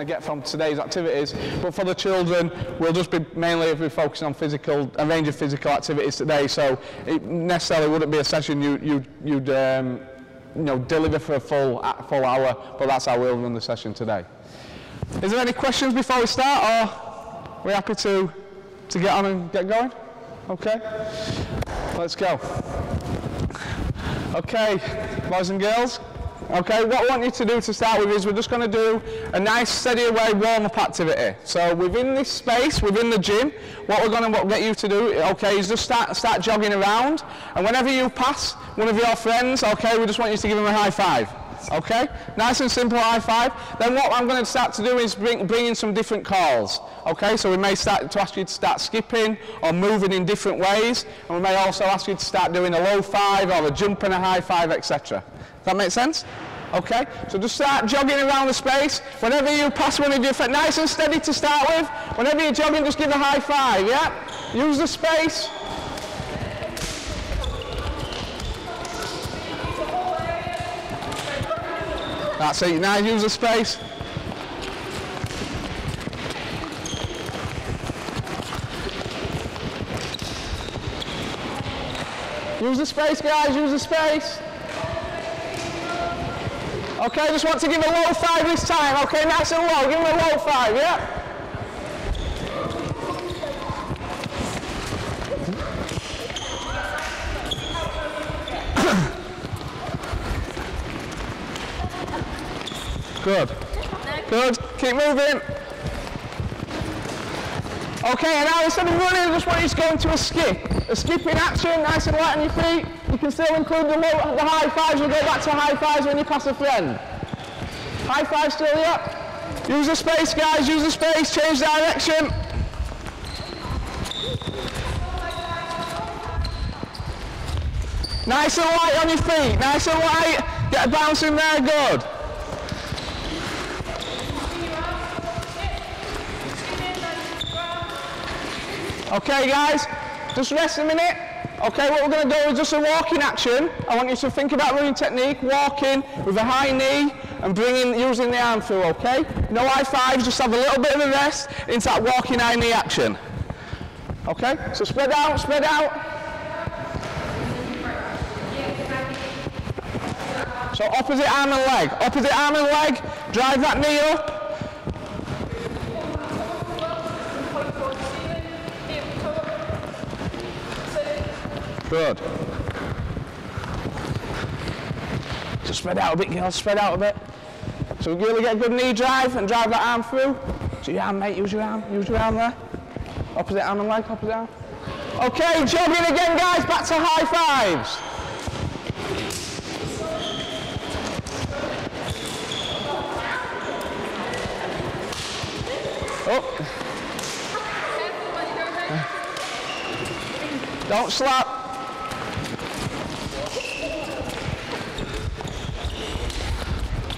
to get from today's activities. But for the children, we'll just be mainly be focusing on physical, a range of physical activities today. So it necessarily wouldn't be a session you, you, you'd um, you know, deliver for a full, full hour, but that's how we'll run the session today. Is there any questions before we start, or are we happy to, to get on and get going? Okay, let's go. Okay, boys and girls, Okay, what I want you to do to start with is we're just going to do a nice steady away warm-up activity. So within this space, within the gym, what we're going to get you to do, okay, is just start, start jogging around. And whenever you pass one of your friends, okay, we just want you to give them a high five. Okay, nice and simple high five. Then what I'm going to start to do is bring, bring in some different calls. Okay, so we may start to ask you to start skipping or moving in different ways. And we may also ask you to start doing a low five or a jump and a high five, etc. That make sense? Okay, so just start jogging around the space. Whenever you pass one of your friends, nice and steady to start with. Whenever you're jogging, just give a high five, yeah? Use the space. That's it, now use the space. Use the space, guys, use the space. Okay, I just want to give a low five this time. Okay, nice and low. Give him a low five, yeah? Good. Good. Keep moving. Okay, and now instead of running, I just want you to go into a skip. A skip in action, nice and light on your feet can still include the, low, the high fives. We'll go back to high fives when you pass a friend. High five still, yeah. Use the space, guys. Use the space. Change direction. Nice and light on your feet. Nice and light. Get a bounce in there. Good. Okay, guys. Just rest a minute. Okay, what we're going to do is just a walking action. I want you to think about running technique, walking with a high knee and bringing, using the arm through, okay? No high fives, just have a little bit of a rest into that walking high knee action. Okay, so spread out, spread out. So opposite arm and leg, opposite arm and leg, drive that knee up. Good. So spread out a bit, girls, spread out a bit. So we really get a good knee drive and drive that arm through. So your arm, mate, use your arm, use your arm there. Opposite arm and leg, opposite arm. Okay, jogging again, guys, back to high fives. Oh. Don't slap.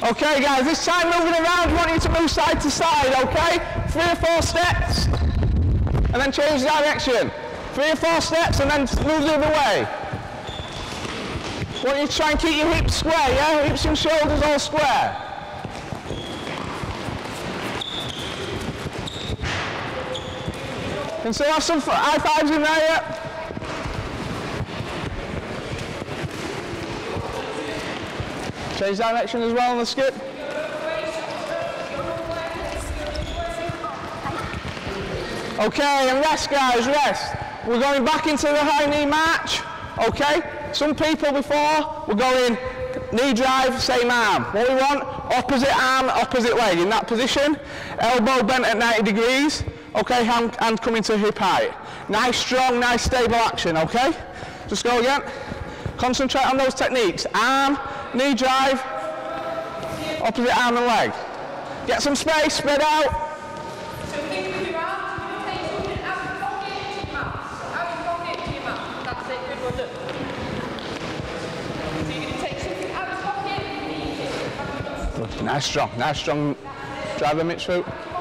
Okay guys, this time moving around, I want you to move side to side, okay? Three or four steps, and then change direction. Three or four steps, and then move the other way. Want you to try and keep your hips square, yeah? Hips and shoulders all square. Can still have some high fives in there yet? Change direction as well on the skip. Okay, and rest guys, rest. We're going back into the high knee match. Okay, some people before were going knee drive, same arm. What we want, opposite arm, opposite leg in that position. Elbow bent at 90 degrees. Okay, hand, hand coming to hip height. Nice, strong, nice, stable action, okay? Just go again. Concentrate on those techniques. Arm, knee drive, opposite arm and leg. Get some space, spread out. Nice strong, nice strong arms, you can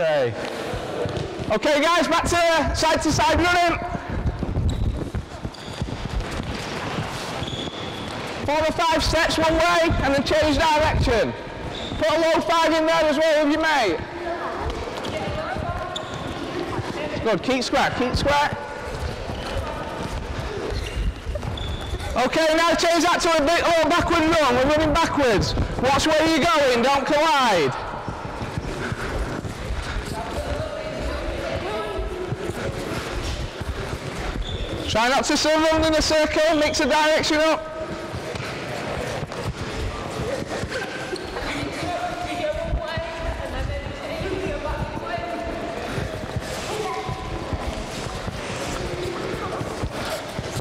Okay. Okay, guys, back to side to side running. Four or five steps one way and then change direction. Put a low five in there as well with your mate. Good, keep square, keep square. Okay, now change that to a bit oh, backward run. We're running backwards. Watch where you're going, don't collide. Try not to still run in a circle, mix the direction up.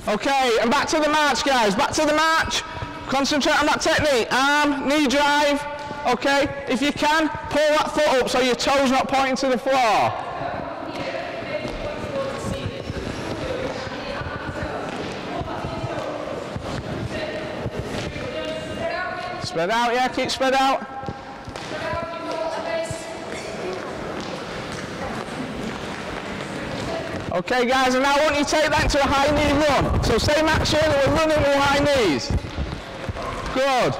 Okay, and back to the march, guys. Back to the march. Concentrate on that technique. Arm, knee drive. Okay, if you can, pull that foot up so your toes not pointing to the floor. Spread out, yeah, keep spread out. Okay guys, and now I want you to take that to a high knee run. So same action, we're running with high knees. Good.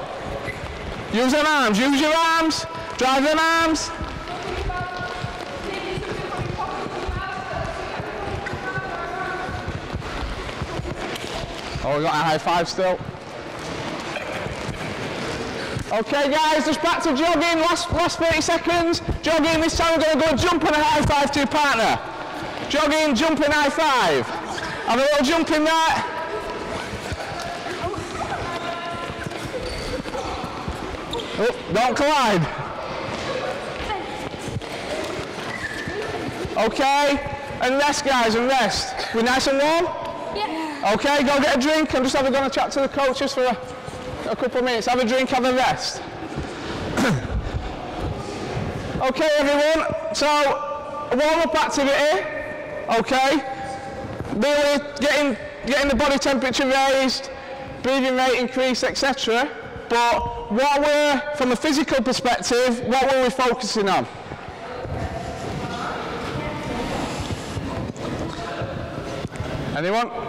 Use them arms, use your arms. Drive them arms. Oh, we got a high five still. Okay guys, just back to jogging, last, last 30 seconds. Jogging, this time we're going to go jump and a high five to your partner. Jogging, jumping, high five. Have a little jump in there. Oh, don't collide. Okay, and rest guys, and rest. We nice and warm? Yeah. Okay, go get a drink. I'm just having going to chat to the coaches for a, a couple of minutes. Have a drink, have a rest. okay, everyone. So, warm-up activity. Okay. Really getting getting the body temperature raised, breathing rate increase, etc. But what we're, from a physical perspective, what were we focusing on? Anyone?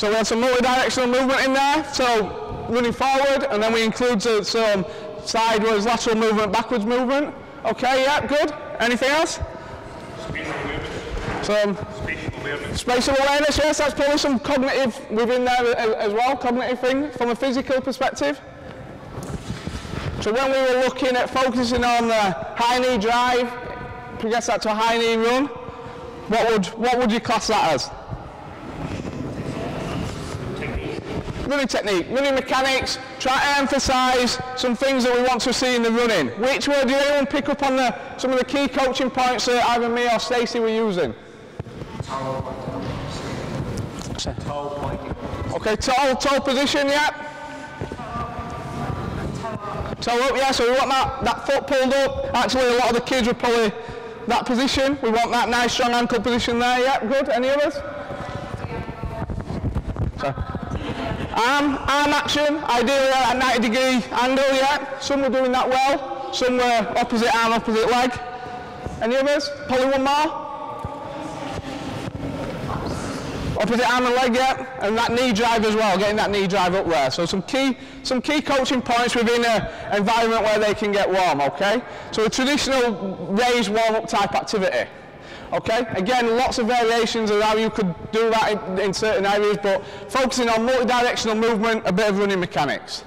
So we had some multi-directional movement in there. So running forward, and then we include some sideways lateral movement, backwards movement. Okay, yeah, good. Anything else? Some spatial awareness, yes, that's probably some cognitive within there as well, cognitive thing from a physical perspective. So when we were looking at focusing on the high knee drive, progress that to a high knee run, what would, what would you class that as? Running technique, running mechanics, try to emphasise some things that we want to see in the running. Which word did anyone pick up on the, some of the key coaching points that either me or Stacey were using? Okay, toe, toe position, yeah. Toe up, yeah, so we want that, that foot pulled up. Actually, a lot of the kids were probably that position. We want that nice strong ankle position there, yeah, good. Any others? So, arm, arm action, ideally at uh, a 90 degree angle, yeah. Some were doing that well, some were opposite arm, opposite leg. Any others? Probably one more. Opposite arm and leg, yeah, and that knee drive as well, getting that knee drive up there. So some key, some key coaching points within an environment where they can get warm, okay? So a traditional raised warm-up type activity. Okay, again, lots of variations of how you could do that in, in certain areas, but focusing on multi-directional movement, a bit of running mechanics.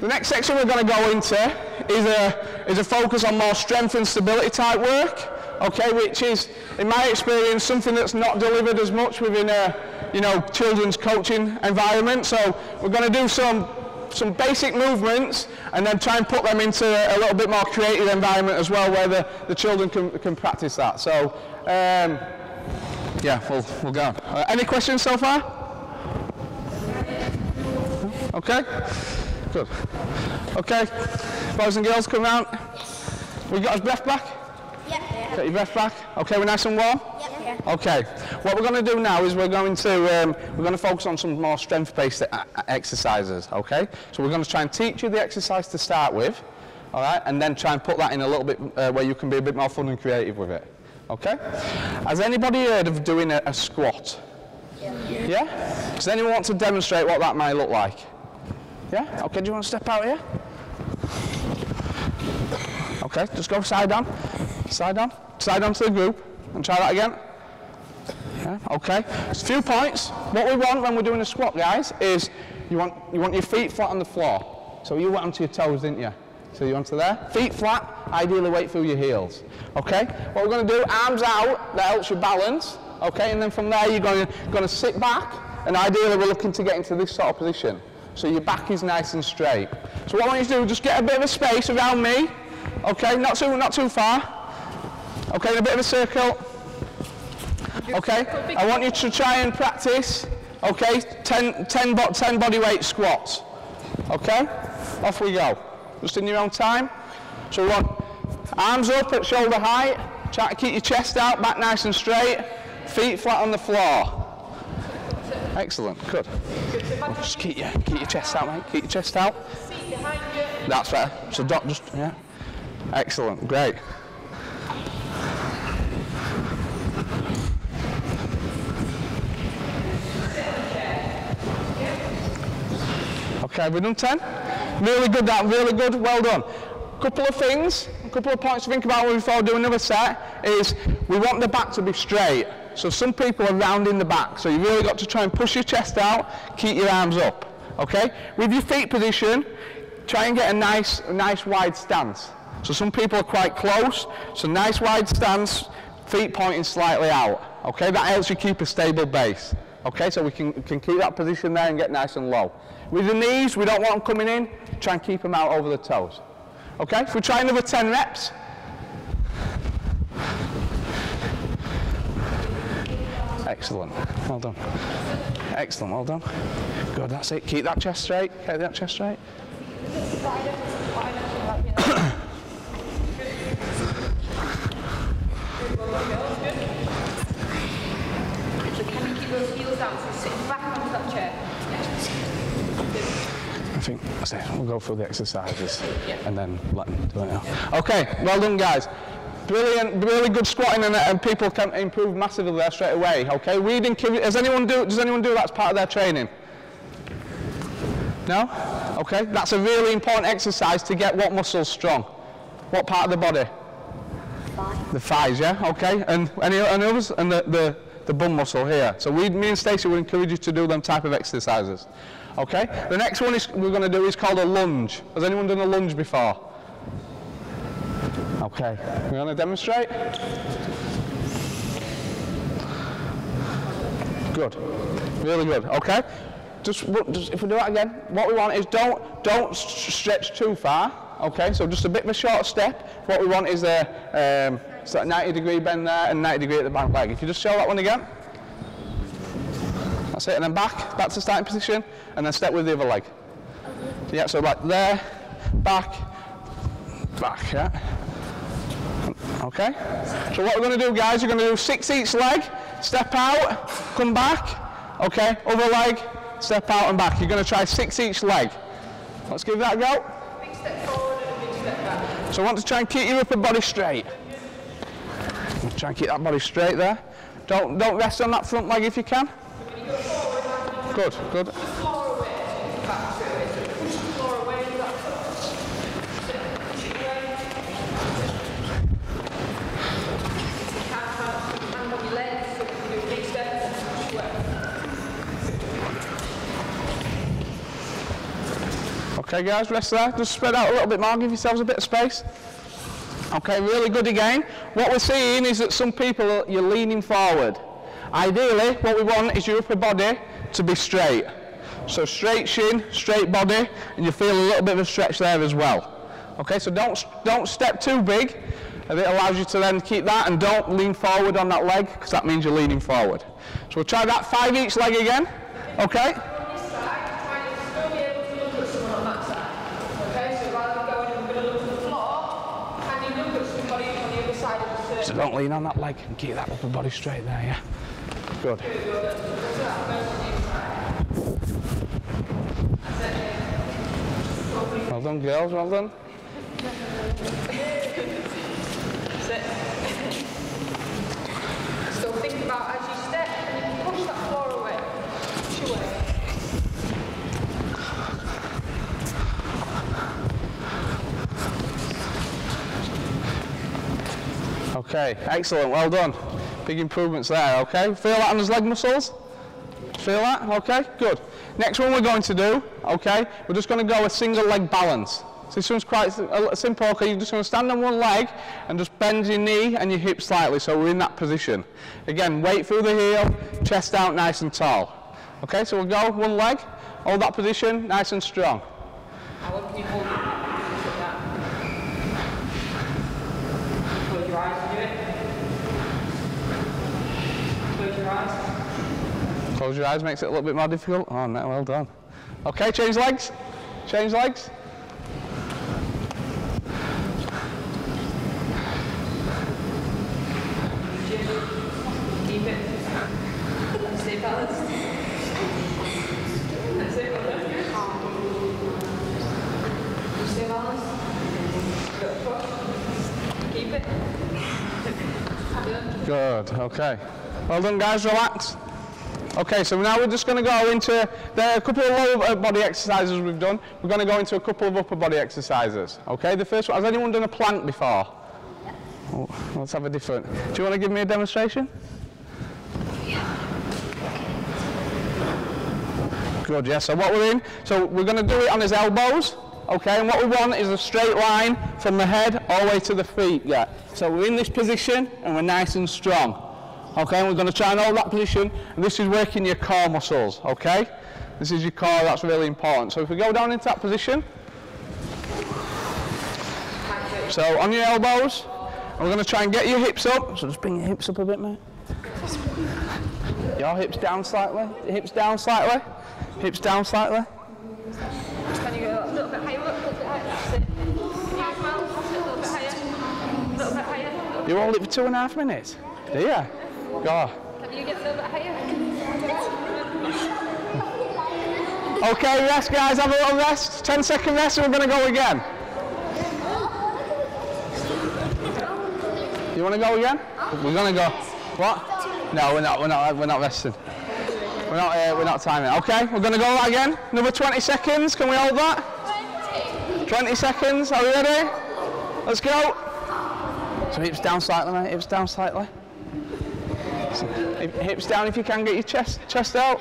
The next section we're going to go into is a, is a focus on more strength and stability type work okay, which is, in my experience, something that's not delivered as much within a, you know, children's coaching environment. So we're going to do some some basic movements and then try and put them into a, little bit more creative environment as well where the, the children can, can practice that. So, um, yeah, we'll, we'll go. Uh, any questions so far? Okay? Good. Okay, boys and girls, come round. We got his breath back? Get your breath back. Okay, we're nice and warm? Yep. Okay. What we're going to do now is we're going to um, we're going to focus on some more strength-based e- exercises. Okay. So we're going to try and teach you the exercise to start with, all right, and then try and put that in a little bit uh, where you can be a bit more fun and creative with it. Okay. Has anybody heard of doing a, a squat? Yeah. yeah. Does anyone want to demonstrate what that might look like? Yeah. Okay. Do you want to step out here? Okay. Just go side down. Side down. Side down to the group. And try that again. Yeah, okay. A few points. What we want when we're doing a squat, guys, is you want you want your feet flat on the floor. So you want them to your toes, didn't you? So you want to there. Feet flat, ideally weight through your heels. Okay? What we're going to do, arms out, that helps you balance. Okay? And then from there you're going to, sit back, and ideally we're looking to get into this sort of position. So your back is nice and straight. So what I want you to do, is just get a bit of a space around me. Okay? Not too, not too far. Okay, in a bit of a circle. Okay, I want you to try and practice, okay, 10, 10, bo 10 body weight squats. Okay, off we go. Just in your own time. So we want arms up at shoulder height, try to keep your chest out, back nice and straight, feet flat on the floor. Excellent, good. Just keep your, keep your chest out, mate, keep your chest out. That's better. So don't just, yeah. Excellent, great. Okay, we've done 10. Really good that, really good, well done. Couple of things, a couple of points to think about before doing another set is we want the back to be straight. So some people are rounding the back, so you've really got to try and push your chest out, keep your arms up. Okay? With your feet position, try and get a nice, nice wide stance. So some people are quite close, so nice wide stance, feet pointing slightly out. Okay, that helps you keep a stable base. Okay, so we can, can keep that position there and get nice and low. With the knees, we don't want them coming in, try and keep them out over the toes. Okay, if we try another 10 reps. Excellent, well done. Excellent, well done. Good, that's it. Keep that chest straight, keep that chest straight. So can you keep those heels down? That's it. We'll go through the exercises and then let them do it now. Okay, well done, guys. Brilliant, really good squatting, and, and people can improve massively there straight away. Okay, reading. Does anyone do? Does anyone do that as part of their training? No? Okay, that's a really important exercise to get what muscles strong. What part of the body? The thighs, yeah? Okay, and any, any others? And the, the, the bum muscle here. So we, me and Stacey would encourage you to do them type of exercises. Okay, the next one is, we're going to do is called a lunge. Has anyone done a lunge before? Okay, we're going to demonstrate. Good, really good. Okay, just, just if we do that again, what we want is don't don't stretch too far. Okay, so just a bit of a short step. What we want is a um, sort 90 degree bend there and 90 degree at the back leg. If you just show that one again. That's it, and then back, back to starting position, and then step with the other leg. Yeah, so like there, back, back, yeah. Okay? So what we're going to do, guys, you're going to do six each leg, step out, come back, okay, other leg, step out and back. You're going to try six each leg. Let's give that a go. Big step forward and a big step back. So I want to try and keep your upper body straight. Try and keep that body straight there. Don't, don't rest on that front leg if you can. Good, good. Okay guys, rest there. Just spread out a little bit more, give yourselves a bit of space. Okay, really good again. What we're seeing is that some people, you're leaning forward. Ideally, what we want is your upper body to be straight. So straight shin, straight body, and you feel a little bit of a stretch there as well. Okay, so don't, don't step too big. and It allows you to then keep that and don't lean forward on that leg because that means you're leaning forward. So we'll try that five each leg again. Okay? So don't lean on that leg and keep that upper body straight there, yeah? Good. Well done, girls, well done. So think about as you step, and you can push that floor away. Push away. Okay, excellent, well done. Big improvements there, okay? Feel that on his leg muscles? Feel that? Okay, good. Next one we're going to do, okay, we're just going to go a single leg balance. So this one's quite simple, okay, you're just going to stand on one leg and just bend your knee and your hip slightly, so we're in that position. Again, weight through the heel, chest out nice and tall. Okay, so we'll go one leg, hold that position, nice and strong. How you hold it? Like that. Close your eyes and do it. Close your eyes. Close your eyes, makes it a little bit more difficult. Oh, no, well done. Okay, change legs. Change legs. Good, okay. Well done, guys, relax. Okay, so now we're just going to go into, are a couple of lower uh, body exercises we've done. We're going to go into a couple of upper body exercises. Okay, the first one, has anyone done a plank before? Oh, let's have a different. Do you want to give me a demonstration? Good, yeah, so what we're in, so we're going to do it on his elbows, okay, and what we want is a straight line from the head all the way to the feet, yeah. So we're in this position and we're nice and strong, okay, we're going to try and hold that position, and this is working your core muscles, okay? This is your core, that's really important. So if we go down into that position, so on your elbows, we're going to try and get your hips up, so just bring your hips up a bit, mate. Your hips down slightly, hips down slightly, hips down slightly. Can you go a little bit higher? A little bit higher. That's it. Can you as well? That's it. A little bit higher. A little bit higher. You hold it for two and a half minutes? Do you? Go. Can you get a little bit higher? Okay, rest guys, have a little rest. 10 second rest and we're going to go again. You want to go again? We're going to go. What? No, we're not, we're not, we're not resting. We're not, uh, we're not timing. Okay, we're going to go again. Another 20 seconds. Can we hold that? 20 seconds. Are we ready? Let's go. So hips down slightly, mate. Hips down slightly. Hips down if you can. Get your chest, chest out.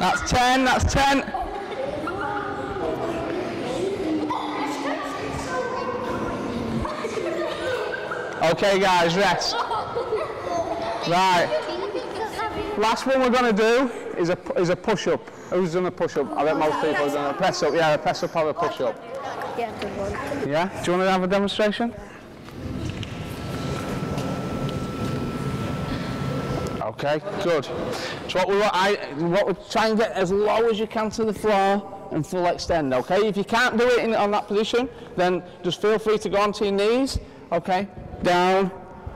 That's 10. That's 10. Okay, guys, rest. Right. Last one we're going to do is a, is a push-up. Who's done a push-up? I bet most people have done a press-up. Yeah, a press-up or a push-up. Yeah, good one. Yeah? Do you want to have a demonstration? Okay, good. So what we want, I, what we try and get as low as you can to the floor and full extend, okay? If you can't do it in, on that position, then just feel free to go onto your knees, okay? Down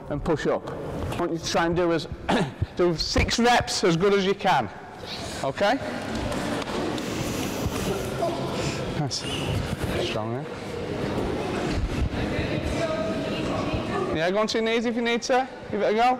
and push up. I want you to try and do as do six reps as good as you can, okay? Nice. Strong, eh? Yeah, go onto your knees if you need to. Give it a go.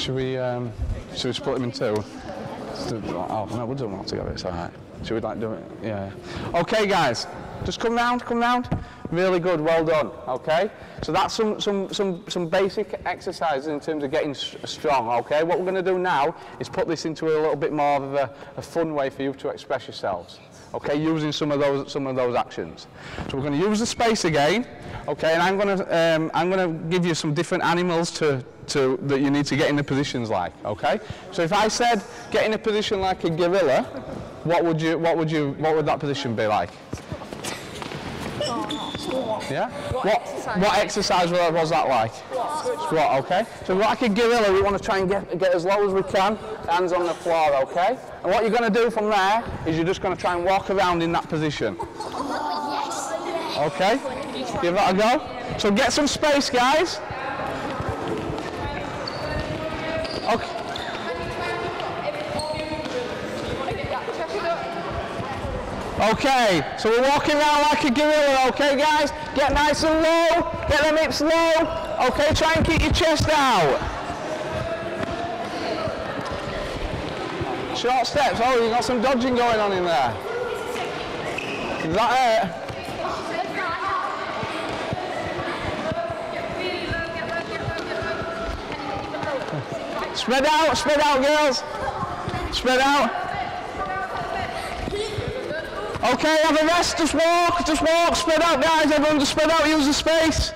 Should we, um, should we split them in two? Oh, no, we'll do all together, it's all right. Should we like do it? Yeah. Okay, guys, just come round, come round. Really good, well done, okay? So that's some, some, some, some basic exercises in terms of getting strong, okay? What we're going to do now is put this into a little bit more of a, a fun way for you to express yourselves, okay? Using some of those, some of those actions. So we're going to use the space again, okay? And I'm going to, um, I'm going to give you some different animals to, to, that you need to get into positions like, okay? So if I said get in a position like a gorilla, what would you, what would you, what would that position be like? Yeah? What, what exercise was was that like? Squat, okay? So like a gorilla, we want to try and get, get as low as we can, hands on the floor, okay? And what you're going to do from there is you're just going to try and walk around in that position. Oh, okay? Give that a go. So get some space, guys. Okay. Okay, so we're walking around like a gorilla, okay guys? Get nice and low, get them hips low. Okay, try and keep your chest out. Short steps, oh, you got some dodging going on in there. Is that it? Spread out, spread out girls. Spread out. Okay, have a rest, just walk, just walk, spread out guys, everyone just spread out, use the space.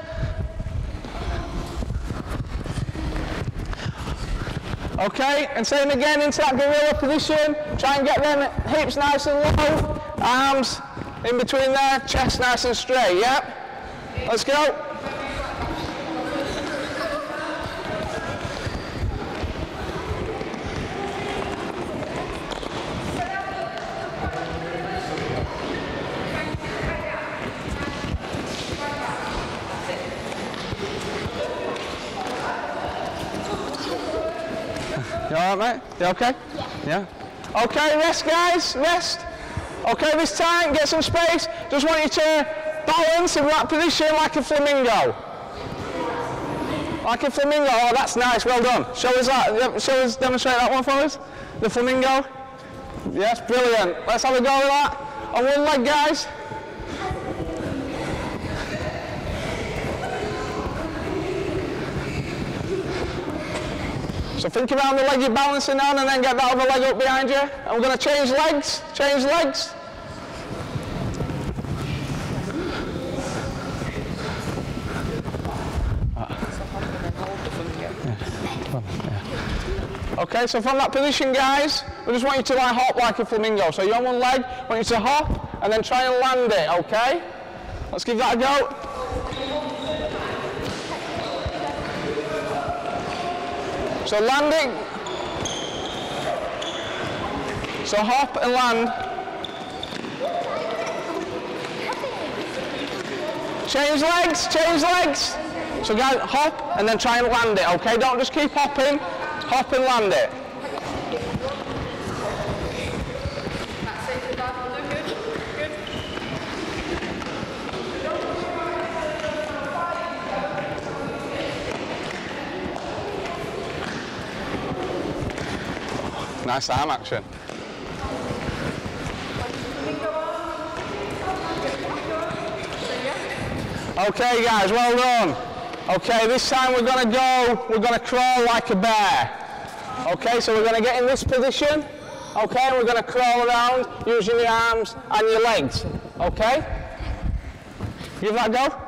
Okay, and same again into that gorilla position, try and get them hips nice and low, arms in between there, chest nice and straight, yep. Let's go. You alright, mate? You okay? Yeah. Yeah? Okay, rest, guys, rest. Okay, this time, get some space. Just want you to balance in that position like a flamingo. Like a flamingo. Oh, that's nice. Well done. Show us that. Show us, demonstrate that one for us. The flamingo. Yes, brilliant. Let's have a go with that. On one leg, guys. So think around the leg you're balancing on and then get that other leg up behind you. And we're going to change legs, change legs. Okay, so from that position, guys, we just want you to like hop like a flamingo. So you're on one leg, want you to hop and then try and land it, okay? Let's give that a go. So landing. So hop and land. Change legs, change legs. So guys, hop and then try and land it, okay? Don't just keep hopping, hop and land it. Nice arm action. Okay guys, well done. Okay, this time we're gonna go, we're gonna crawl like a bear. Okay, so we're gonna get in this position. Okay, we're gonna crawl around using your arms and your legs. Okay? Give that a go.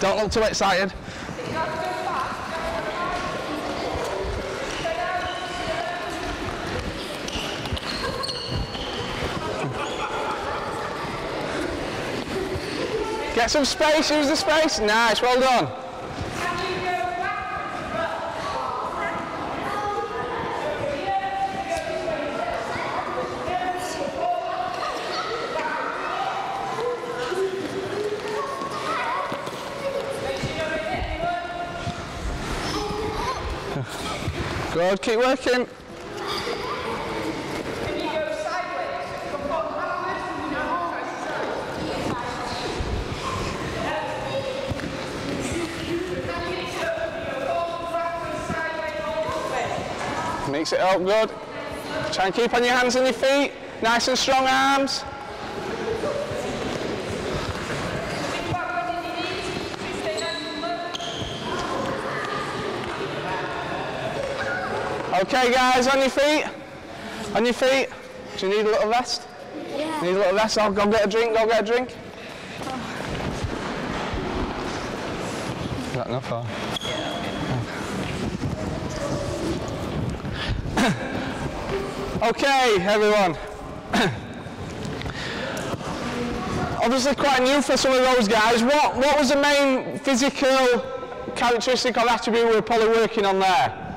Don't look too excited. Get some space, use the space. Nice, well done. Good, keep working. Can you go sideways? Come forward backwards? No, try Mix it up, good. Try and keep on your hands and your feet. Nice and strong arms. Okay guys, on your feet. On your feet. Do you need a little rest? Yeah. Need a little rest? I'll go get a drink, go get a drink. Oh. Is that enough Okay, everyone. Obviously quite new for some of those guys. What, what was the main physical characteristic or attribute we were probably working on there?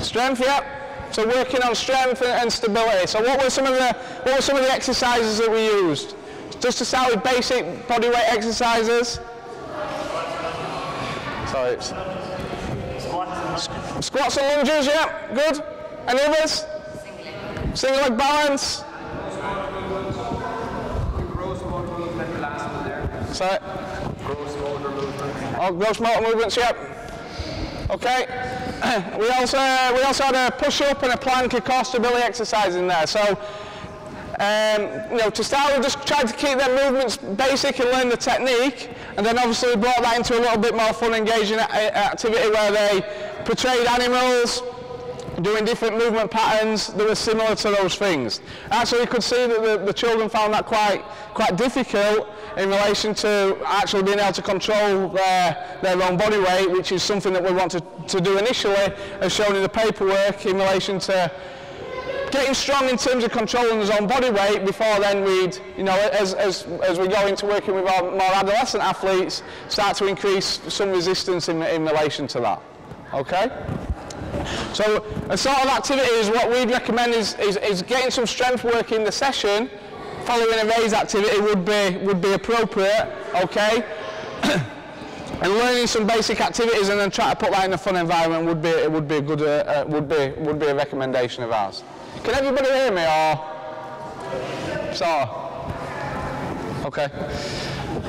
Strength, yep. So working on strength and, stability. So what were some of the what were some of the exercises that we used? Just to start with basic bodyweight exercises. It's Squats and lunges, yeah, good. Any others? Single leg balance. Sorry. Gross motor movement. Oh, gross motor movements, yep. Okay. We also we also had a push up and a plank and core stability exercise in there. So um, you know, to start with, just tried to keep their movements basic and learn the technique, and then obviously brought that into a little bit more fun, engaging a- a- activity where they portrayed animals, doing different movement patterns that were similar to those things. Actually, you could see that the, the children found that quite quite difficult in relation to actually being able to control their, their own body weight, which is something that we want to, to do initially, as shown in the paperwork, in relation to getting strong in terms of controlling his own body weight before then we'd, you know, as, as, as we go into working with our more adolescent athletes, start to increase some resistance in, in relation to that. Okay? So a sort of activity is what we'd recommend is, is, is getting some strength work in the session, following a raise activity would be, would be appropriate, okay? and learning some basic activities and then try to put that in a fun environment would be, it would be a good, uh, uh, would be, would be a recommendation of ours. Can everybody hear me or? So? Okay.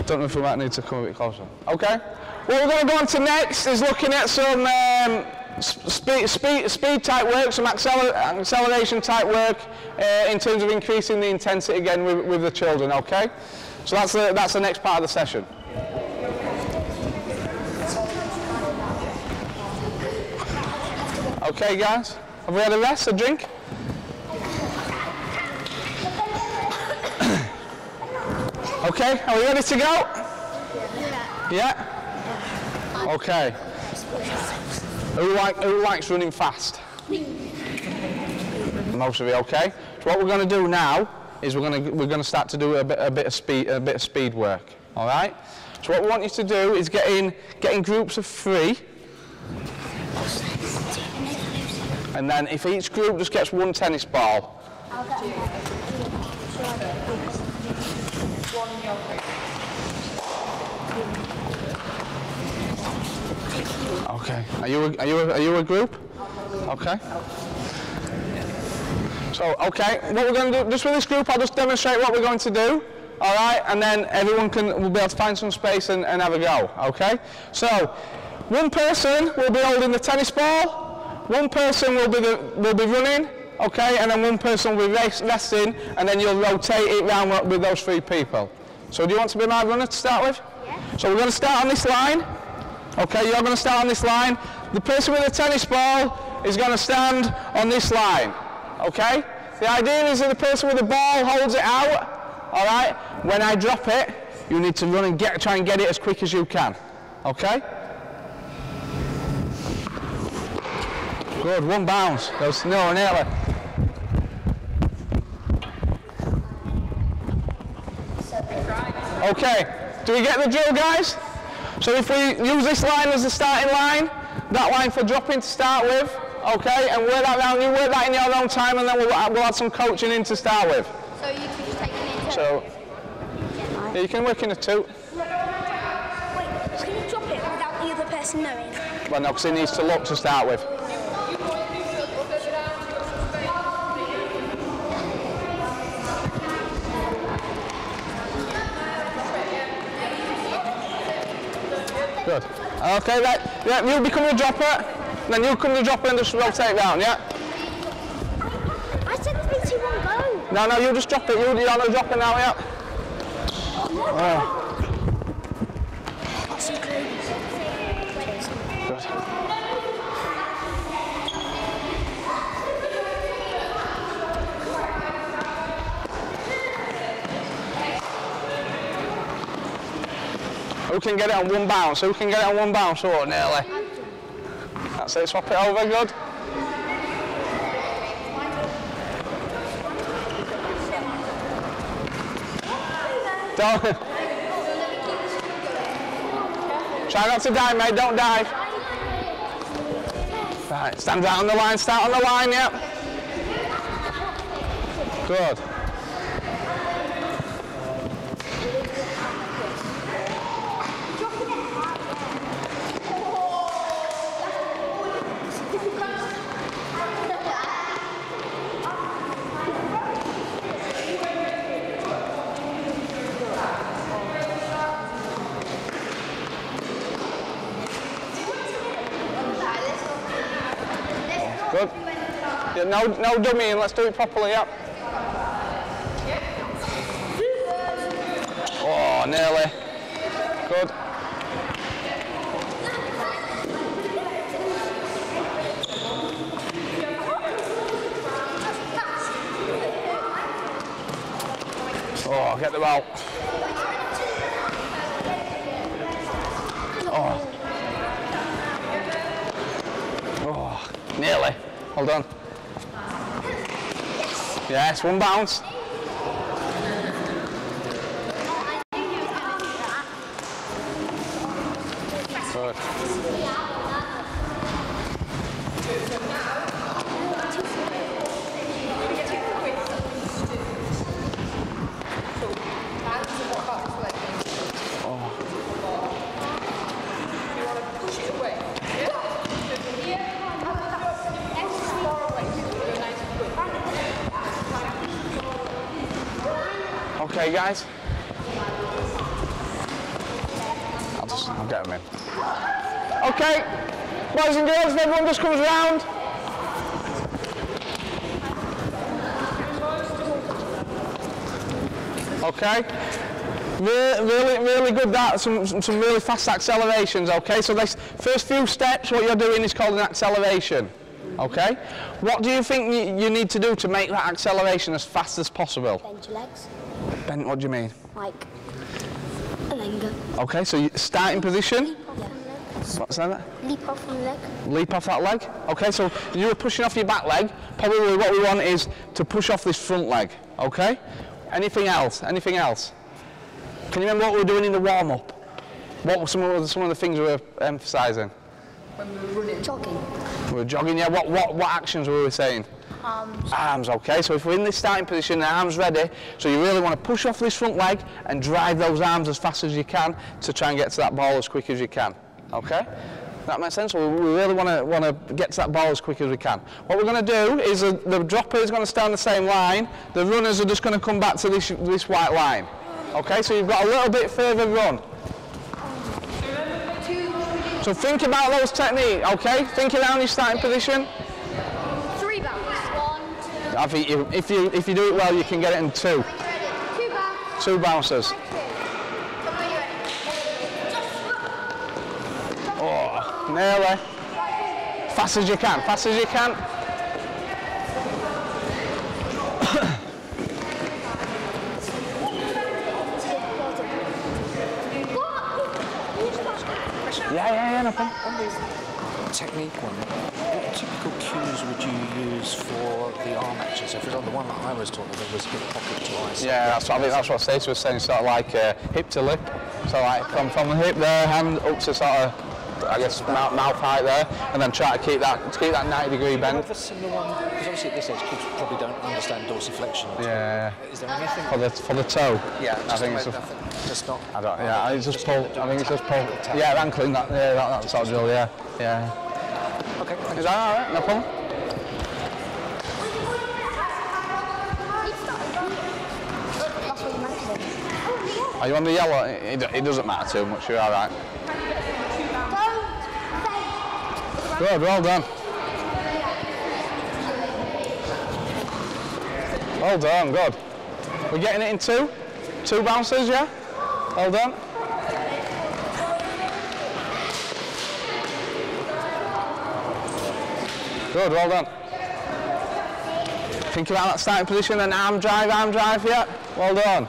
Don't know if we might need to come a bit closer. Okay. What we're going to go on to next is looking at some um, speed, speed, speed type work, some acceler- acceleration type work uh, in terms of increasing the intensity again with, with the children. Okay. So that's the, that's the next part of the session. Okay, guys. Have we had a rest, a drink? okay, are we ready to go? Yeah? Okay. Who, like, who likes running fast? Most of you, okay? So what we're going to do now is we're going to we're going to start to do a bit a bit of speed a bit of speed work. All right. So what we want you to do is get in get in groups of three, and then if each group just gets one tennis ball, Okay. Are you a, are you a, are you a group? Okay. So, okay, what we're going to do, just with this group, I'll just demonstrate what we're going to do. All right, and then everyone can will be able to find some space and, and have a go. Okay. So, one person will be holding the tennis ball. One person will be the, will be running. Okay, and then one person will be rest, resting, and then you'll rotate it round with those three people. So, do you want to be my runner to start with? Yeah. So, we're going to start on this line. Okay, you're going to start on this line. The person with the tennis ball is going to stand on this line. Okay? The idea is that the person with the ball holds it out. All right? When I drop it, you need to run and get, try and get it as quick as you can. Okay? Good, one bounce. Goes no, nearly. Okay, do we get the drill, guys? So if we use this line as the starting line, that line for dropping to start with, okay, and work that round, you work that in your own time, and then we'll, we'll add some coaching in to start with. So you can just take it into So, yeah, you can work in a two. Wait, can you drop it without the other person knowing? Well, no, because it needs to look to start with. Good. Okay, right. Yeah, you become the dropper, then you come the dropper and just rotate round, yeah? I said three, two, one, go. No, no, you just drop it. You, you're the dropper now, yeah? Oh, Who can get it on one bounce? Who can get it on one bounce? Oh, nearly. That's it, swap it over, good. Don't. Try not to dive, mate, don't dive. Right, stand out on the line, start on the line, yep. Good. Good. Yeah, no, no dummying, let's do it properly, yep. Oh, nearly. Good. Oh, get the ball. Oh. Oh, Hold on. Yes, one bounce. Good. Okay, guys. I'll just, I'll get them in. Okay, boys just comes round. Okay. Really, really, really good that, some, some some really fast accelerations, okay? So this first few steps, what you're doing is called an acceleration, okay? What do you think you, you need to do to make that acceleration as fast as possible? Bend your legs. Bend, what do you mean? Like, and then go. Okay, so starting position, Yeah. what's that? Leap off on the leg. Leap off that leg. Okay, so you were pushing off your back leg. Probably what we want is to push off this front leg. Okay? Anything else? Anything else? Can you remember what we were doing in the warm up? What were some of the, some of the things we were emphasising? When we were running. Jogging. We were jogging, yeah. What, what, what actions were we saying? Arms. Arms, okay. So if we're in this starting position, the arms ready. So you really want to push off this front leg and drive those arms as fast as you can to try and get to that ball as quick as you can. Okay? That makes sense. We we really want to want to get to that ball as quick as we can. What we're going to do is uh, the dropper is going to stay on the same line. The runners are just going to come back to this this white line. Okay, so you've got a little bit further run. So think about those techniques. Okay, think around your starting position. Three bounce. One, two, I think you, if you if you do it well, you can get it in two two bounce. two bounces. Oh, nearly. Fast as you can. Fast as you can. Yeah, yeah, yeah, no problem. On the technique one, what typical cues would you use for the arm action? So, for example, the one that I was taught, there was hip pocket to ice. Yeah, that's what I think. That's what Stacey was saying. Sort of like uh, hip to lip. So like from from the hip there, hand up to sort of, I guess mouth, mouth height there, and then try to keep that to keep that 90 degree you bend. have a similar one? Because obviously at this age, kids probably don't understand dorsiflexion. at all. Yeah. Is there anything? For the for the toe. Yeah, I just think about it's. A, nothing. Just not. I don't. Yeah, it's just Just pull. I think it's a just pull. tap. Yeah, ankling that. Yeah, that, that sort of drill. Yeah, yeah. Okay. Is that all right? No problem. That's what you mentioned. Are you on the yellow? It, it, it doesn't matter too much. You're all right. yeah. Good. Well done. Well done. Good. We're getting it in two. Two bounces. Yeah. Well done. Good. Well done. Think about that starting position and arm drive, arm drive. Yeah. Well done.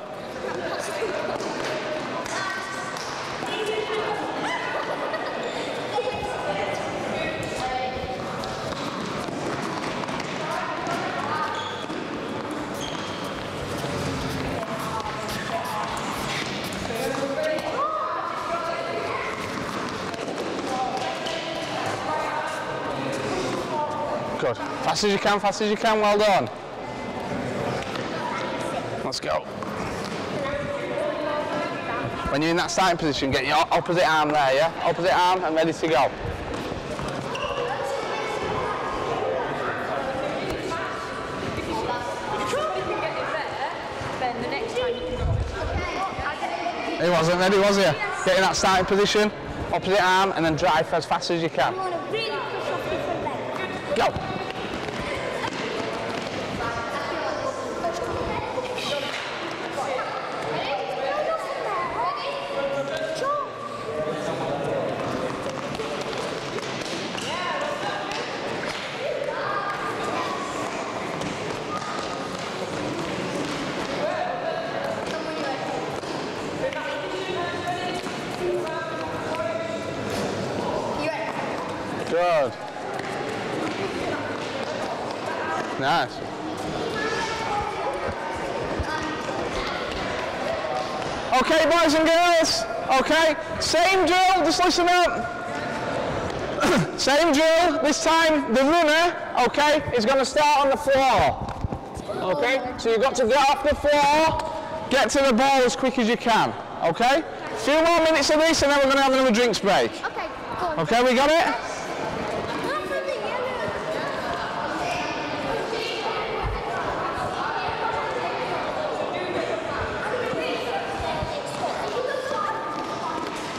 Good. Fast as you can, fast as you can, well done. Let's go. When you're in that starting position, get your opposite arm there, yeah? Opposite arm and ready to go. He wasn't ready, was he? Get in that starting position, opposite arm, and then drive as fast as you can. You want to really push off different legs. Go. Good. Nice. Okay, boys and girls. Okay, same drill. Just listen up. same drill. This time, the runner, okay, is going to start on the floor. Okay, so you've got to get off the floor, get to the ball as quick as you can. Okay. Few more minutes of this, and then we're going to have another drinks break. Okay. Okay, we got it.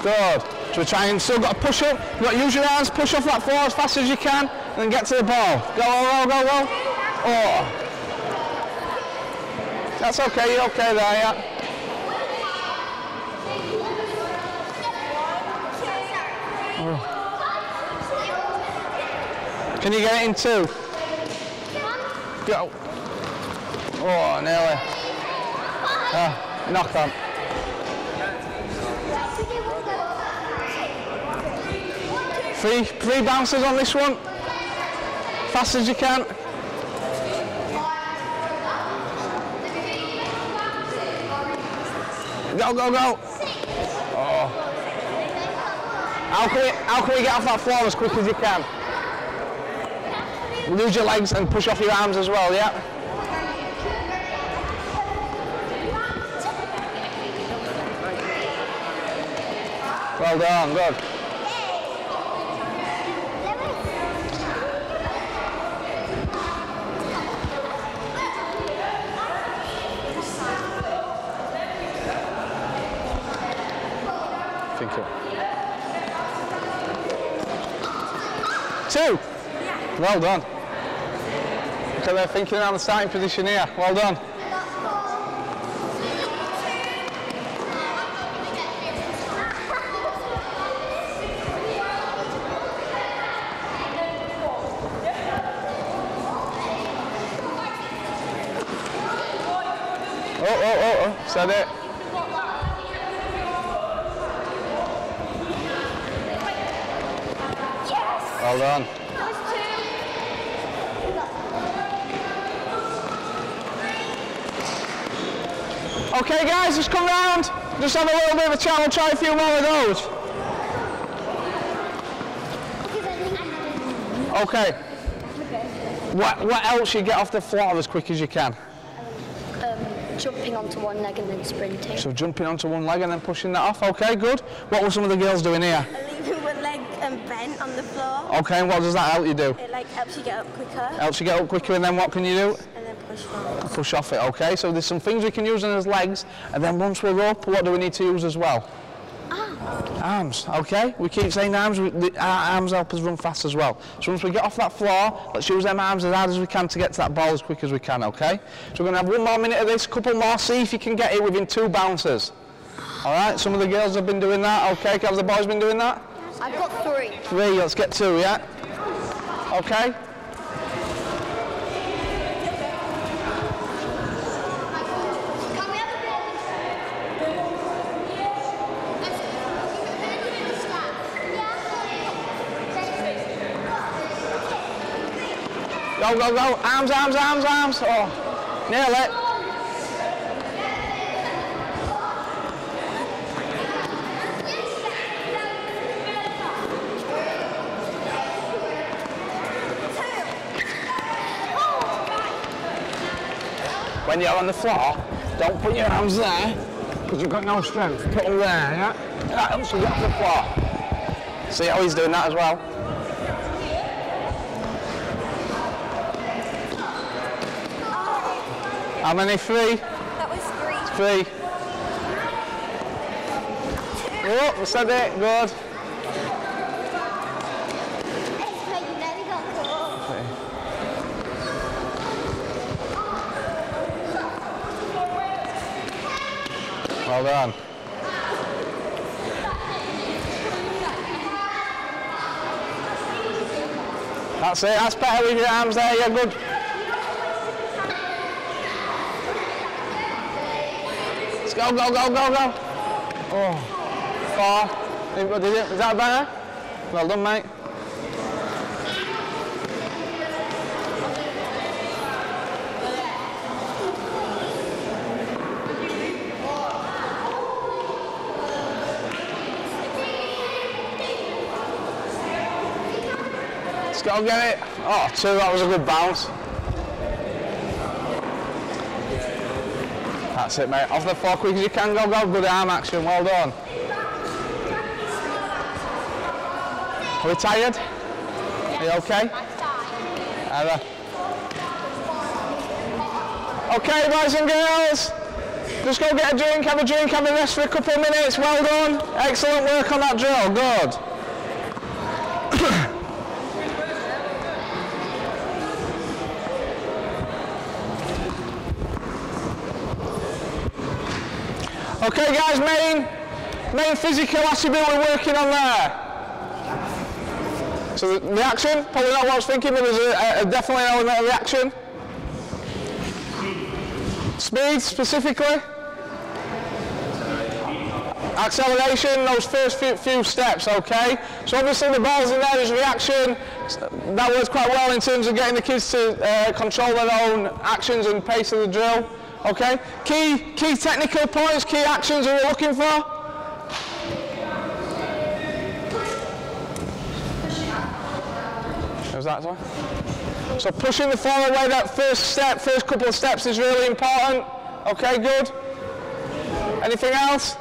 Good. So we're trying, still got to push up. You've got to use your arms, push off that floor as fast as you can, and then get to the ball. Go, go, go, go. Oh. That's okay, you're okay there, yeah. Can you get it in two? Go. Oh, nearly. Ah, knock on. Three, three bounces on this one. Fast as you can. Go, go, go. Oh. How can, we, how can we get off that floor as quick as you can? Lose your legs and push off your arms as well, yeah? Well done, good. Two. Well done. Look at their thinking around the starting position here. Well done. Oh, oh, oh, oh, said it. Yes! Well done. That was two. Okay, guys, just come round. Just have a little bit of a chat. We'll try a few more of those. Okay. What, what else you get off the floor as quick as you can? Jumping onto one leg and then sprinting. So jumping onto one leg and then pushing that off. Okay, good. What were some of the girls doing here? leaving one leg um, bent on the floor. Okay, and what does that help you do? It like helps you get up quicker Helps you get up quicker and then what can you do? Push off it, okay? So there's some things we can use in his legs and then once we're up, what do we need to use as well? Arms, okay? We keep saying arms, we, the, our arms help us run fast as well. So once we get off that floor, let's use them arms as hard as we can to get to that ball as quick as we can, okay? So we're going to have one more minute of this, couple more, see if you can get it within two bounces. All right, some of the girls have been doing that, okay? Have the boys been doing that? I've got three. Three, let's get two, yeah? Okay? Can we have a bit? Go, go, go. Arms, arms, arms, arms. Oh, nail it. When you're on the floor, don't put your arms there because you've got no strength. Put them there, yeah? That helps get the floor. See how he's doing that as well? How many? Three? That was three. Three. Oh, we said it. Good. Well done. That's it. That's better with your arms there. you're good. Go, go, go, go, go. Oh, four. What did it? Is that better? Well done, mate. Let's go get it. Oh, two, that was a good bounce. That's it, mate. Off the floor quick as you can. Go, go. Good arm action. Well done. Are we tired? Are you okay? Either. Okay, boys and girls. Just go get a drink, have a drink, have a rest for a couple of minutes. Well done. Excellent work on that drill. Good. Okay, guys, main, main physical attribute we're working on there. So the reaction, probably not what I was thinking, but there's a, a definitely an element of reaction. Speed, specifically. Acceleration, those first few, few steps, okay? So obviously the ball's in there, there's reaction. That works quite well in terms of getting the kids to uh, control their own actions and pace of the drill. Okay? Key, key technical points, key actions we're looking for. How's that, sorry? So pushing the forward away, that first step, first couple of steps is really important. Okay, good. Anything else?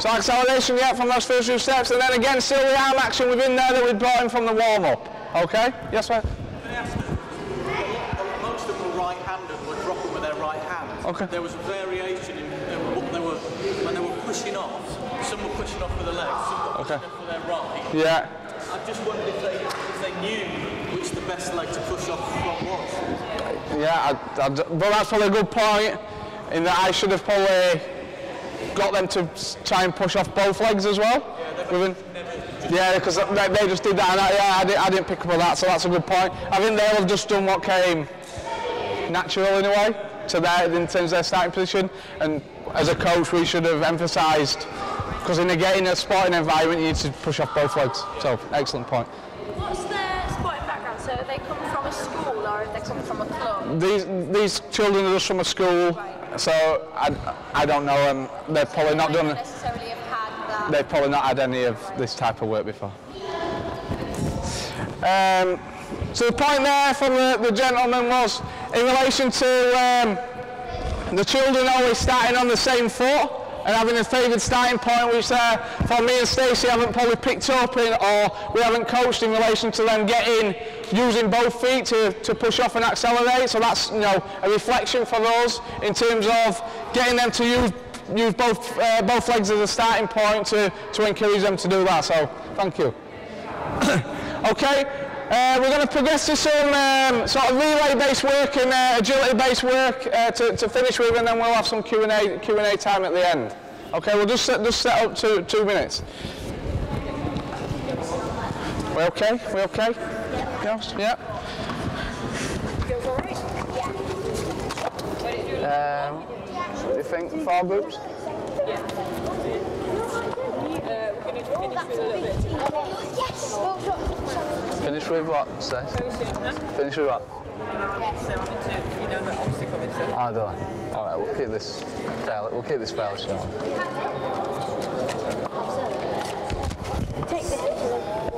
So acceleration, yeah, from those first few steps, and then again, still the arm action within there that we brought in from the warm-up. Okay? Yes, sir? Most of them were right-handed, were dropping with their right hand. Okay. There was a variation in what they were when they were pushing off. Some were pushing off with the legs, some Okay. pushing off with their right. Yeah. I just wondered if they, if they knew which the best leg to push off from was. Yeah, I, I but that's probably a good point in that I should have probably got them to try and push off both legs as well. Within, yeah, because they, they just did that and I, yeah, I, did, I didn't pick up on that, so that's a good point. I think they'll have just done what came natural in a way to their, in terms of their starting position and as a coach we should have emphasised because in a, in a sporting environment you need to push off both legs. So, excellent point. What's their sporting background? So have they come from a school or have they come from a club? These these children are just from a school, so I, I don't know them. They've probably not done. necessarily have had that. They've probably not had any of this type of work before. Um, so the point there from the, the gentleman was in relation to um, the children always starting on the same foot and having a favoured starting point, which uh, for me and Stacey haven't probably picked up in or we haven't coached in relation to them getting using both feet to, to push off and accelerate. So that's you know a reflection for us in terms of getting them to use use both uh, both legs as a starting point to, to encourage them to do that. So thank you. okay, uh, we're going to progress to some um, sort of relay-based work and uh, agility-based work uh, to, to finish with, and then we'll have some Q&A Q&A time at the end. Okay, we'll just set, just set up two two minutes. We okay? We okay? Yes. Yeah. Um, what do you think? Four groups? Finish with what, Stacey? Finish with what? Oh, do I? All right, we'll keep this fairly, we'll keep this fairly short. How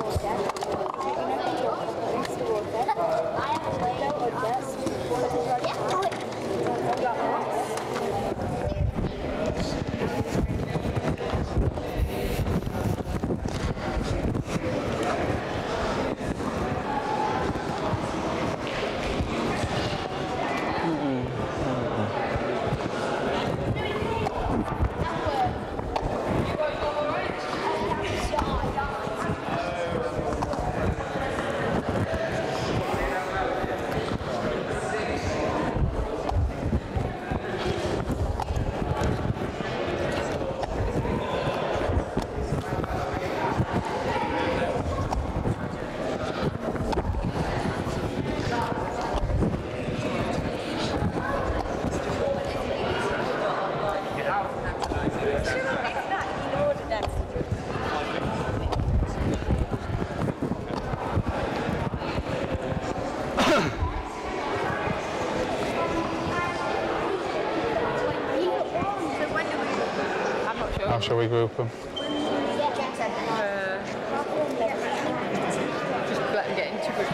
shall we group them? Just get into groups.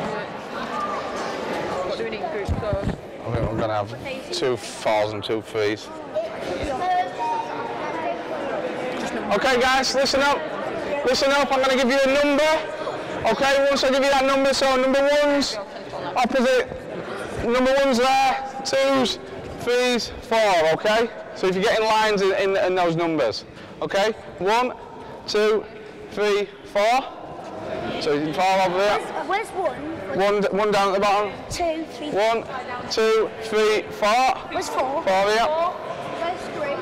What do we need groups of? I think we're going to have two fours and two threes. Okay, guys, listen up. Listen up. I'm going to give you a number. Okay, once I give you that number, so number one's opposite. Number one's there. Twos, threes, four. Okay. So if you're getting lines in, in, in those numbers. Okay. One, two, three, four. So you can fall over there. Where's one? One, one down at the bottom. Two, three, four. One, two, three, four. Where's four? Four here. Where's three?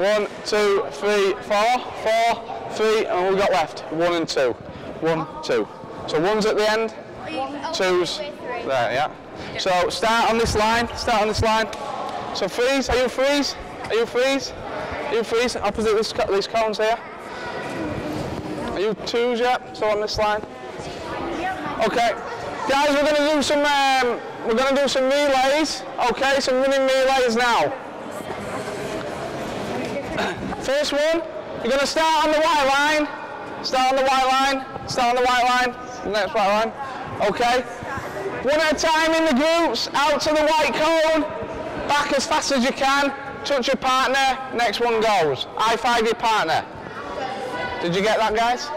One, two, three, four, four, three, and we've got left. One and two. One, two. So one's at the end, oh, two's there, yeah. So start on this line, start on this line. So freeze, are you freeze? Are you freeze? You freeze? Opposite this, these cones here. Are you twos yet? So on this line. Okay. Guys, we're gonna do some um, we're gonna do some relays. Okay, some running relays now. First one, you're to start on the white line. Start on the white line. Start on the white line. Next white line. Okay. One at a time in the groups. Out to the white cone. Back as fast as you can. Touch your partner. Next one goes. High five your partner. Did you get that, guys?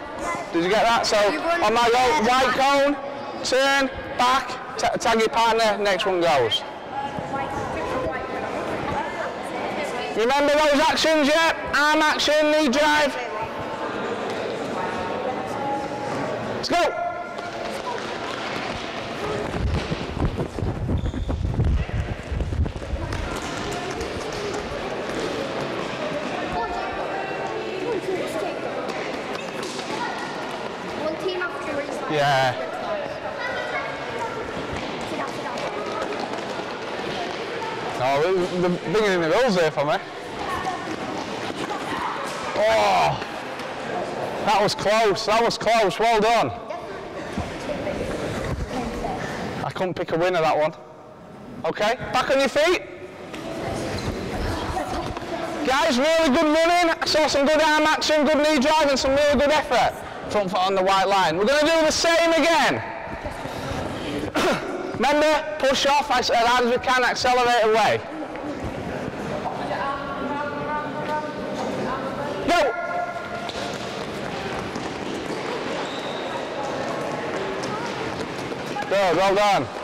Did you get that? So on my go, white cone. Turn. Back. ta- tag your partner. Next one goes. Remember those actions, yeah? Arm action, knee drive. Let's go. Yeah. Oh, they're bringing in the rules here for me. Oh, that was close. That was close. Well done. I couldn't pick a winner that one. Okay, back on your feet. Guys, really good running. I saw some good arm action, good knee drive, and some really good effort. Front foot on the white line. We're going to do the same again. Remember, push off as hard as we can, accelerate away. Go! Good, well done.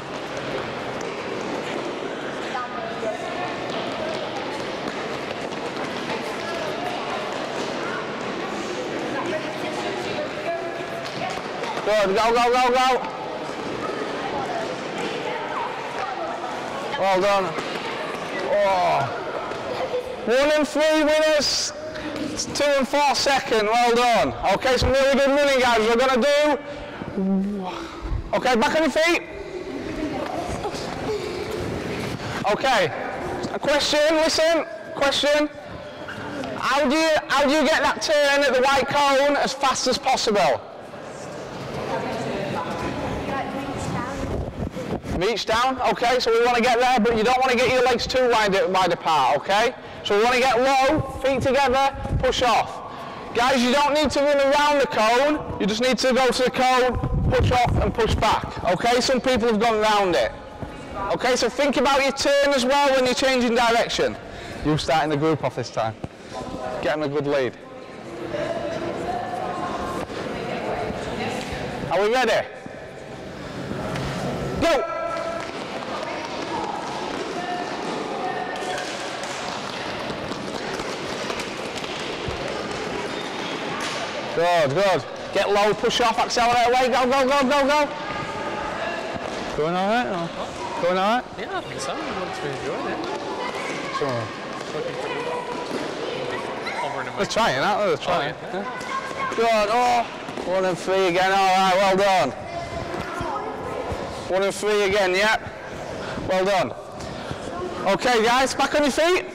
Go, go, go, go. Well done. Oh. One and three winners. It's two and four second. Well done. Okay, some really good running, guys. We're going to do... Okay, back on your feet. Okay. A question, listen. Question. How do you how do you get that turn at the white cone as fast as possible? Reach down, okay, so we want to get there, but you don't want to get your legs too wide, wide apart, okay? So we want to get low, feet together, push off. Guys, you don't need to run around the cone, you just need to go to the cone, push off and push back, okay? Some people have gone around it. Okay, so think about your turn as well when you're changing direction. You're starting the group off this time. Getting a good lead. Are we ready? Go! Good, good. Get low, push off, accelerate away, go, go, go, go, go. Going all right? Or? Going all right? Yeah, I think so. Everyone's enjoying it. Sure. Let's try it out. Let's try Oh, it. Yeah. Good. Oh, one and three again. All right. Well done. One and three again. Yep. Well done. Okay, guys, back on your feet.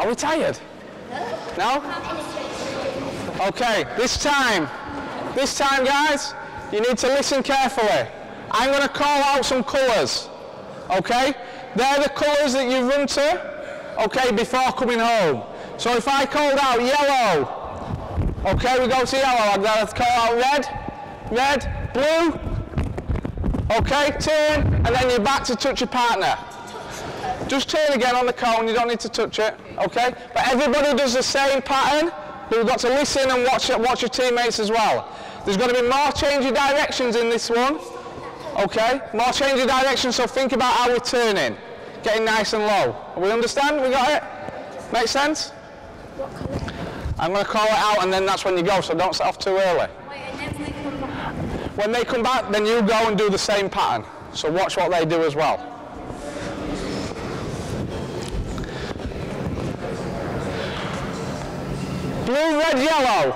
Are we tired? No? Okay, this time, this time, guys, you need to listen carefully. I'm going to call out some colours. Okay? They're the colours that you run to, okay, before coming home. So if I called out yellow, okay, we go to yellow. I'm going to call out red, red, blue, okay, turn, and then you're back to touch your partner. Just turn again on the cone, you don't need to touch it, okay? But everybody does the same pattern, but we've got to listen and watch, watch your teammates as well. There's going to be more change of directions in this one, okay? More change of direction, so think about how we're turning, getting nice and low. We understand? We got it? Make sense? I'm going to call it out and then that's when you go, so don't set off too early. When they come back, then you go and do the same pattern. So watch what they do as well. Blue, red, yellow.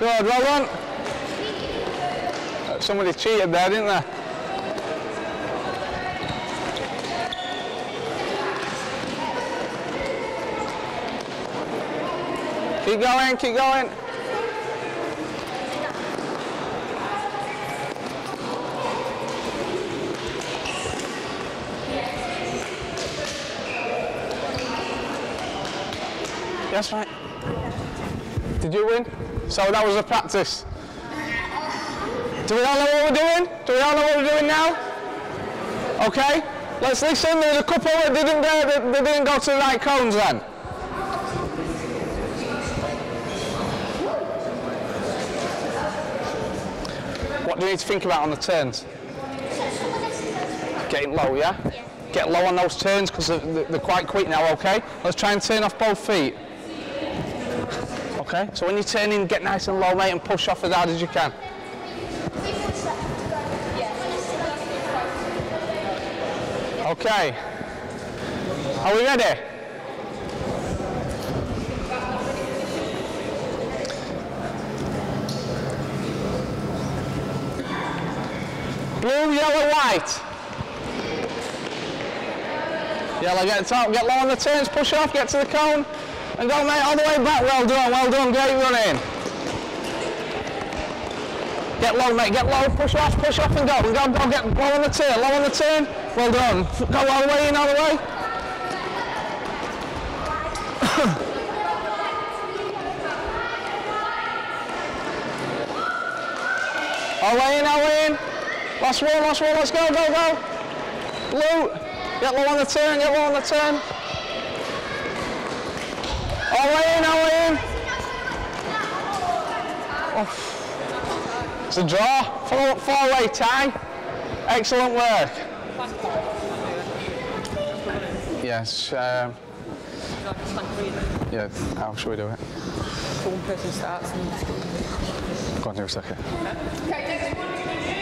Good, well done. Uh, Somebody cheated there, didn't they? Keep going, keep going. That's right. Did you win? So that was a practice. Do we all know what we're doing? Do we all know what we're doing now? Okay, let's listen. There's a couple that didn't go, that, that didn't go to the right cones then. what do you need to think about on the turns? Getting low, yeah? Get low on those turns because they're, they're quite quick now, okay? Let's try and turn off both feet. Okay, so when you turn in, get nice and low, mate, and push off as hard as you can. Okay. Are we ready? Blue, yellow, white. Yellow, get top, get low on the turns, push off, get to the cone, and go, mate, all the way back. Well done, well done, great running. Get low, mate, get low, push off, push off and go, and go, go, get low on the turn, low on the turn. Well done. Go all the way in, all the way. all the way in, all the way in. Last one, last one, let's go, go, go. Blue, get low on the turn, get low on the turn. All the way in, all in. Oh. It's a draw, four, four-way tie. Excellent work. Yes, um, yeah, how should we do it? One person starts and Go on, do a second. Okay, next one we're going to do,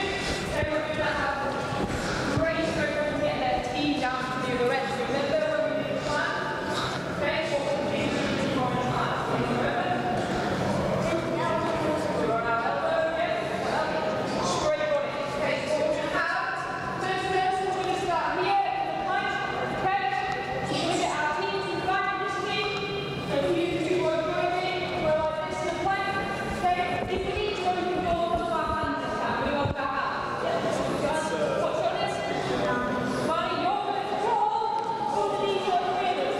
so we're going to have race so everyone get their team down to the other end. So remember when we did the plan? Okay, what we'll do is we'll do one plan. So on our elbow, okay? Straight on it, okay? So what we're going to have, first person, we're going to start here, the plank, okay? So we're going to get our teams in back of this team. So if you two are joining, we're like this in the plank, okay? If we need to go, we can go over to our hands this time. We won't go out. Watch on this. Marty, you're going to crawl underneath your wheels.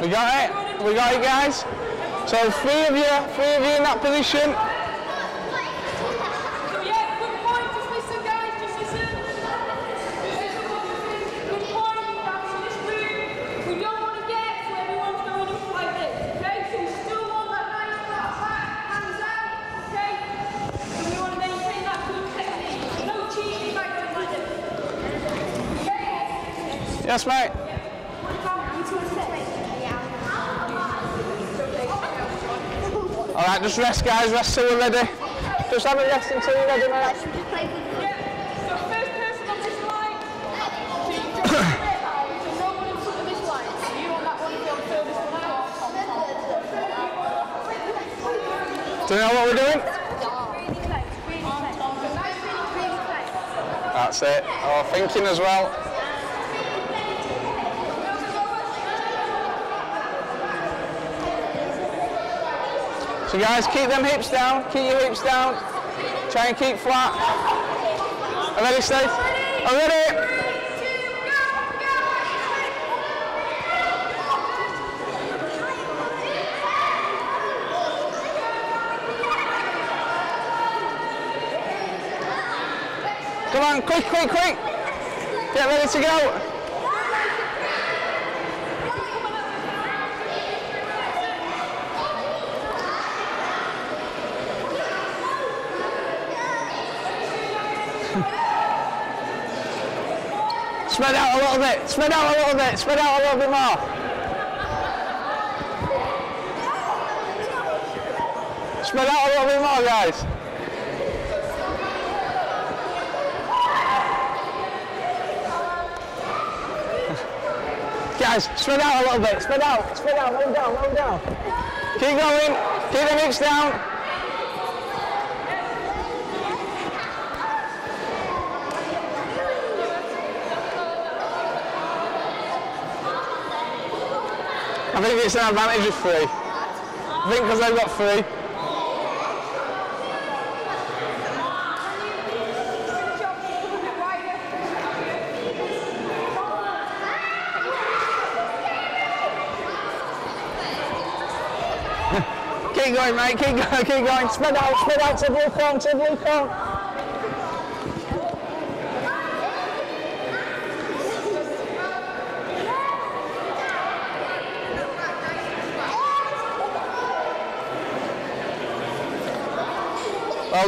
We got it? We got it, guys? So three of you, three of you in that position. Yes, mate. All right, just rest, guys. Rest till you're ready. Just have a rest until you're ready, mate. Do you know what we're doing? That's it. Oh, thinking as well. So guys, keep them hips down, keep your hips down. Try and keep flat. Are ready, Steve? Are ready? Come on, quick, quick, quick. Get ready to go. Spread out a little bit, spread out a little bit, spread out a little bit more. Spread out a little bit more, guys. guys, spread out a little bit, spread out, spread out, low down, low down. Keep going, keep the hips down. I think it's an advantage of three. I think because they've got three. keep going, mate. Keep going, keep going. Spread out, spread out to blue cone, to blue cone.